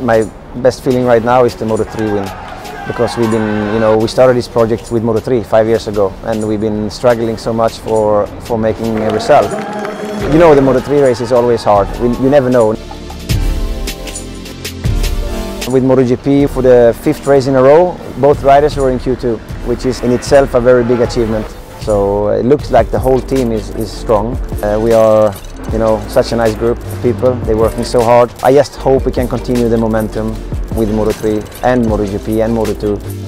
my best feeling right now is the Moto3 win because we've been, you know, we started this project with Moto3 five years ago and we've been struggling so much for, for making a result. You know, the Moto3 race is always hard. We, you never know. With MotoGP, for the fifth race in a row, both riders were in Q2, which is in itself a very big achievement. So uh, it looks like the whole team is, is strong. Uh, we are you know, such a nice group of people. They're working so hard. I just hope we can continue the momentum with Moto3 and MotoGP and Moto2.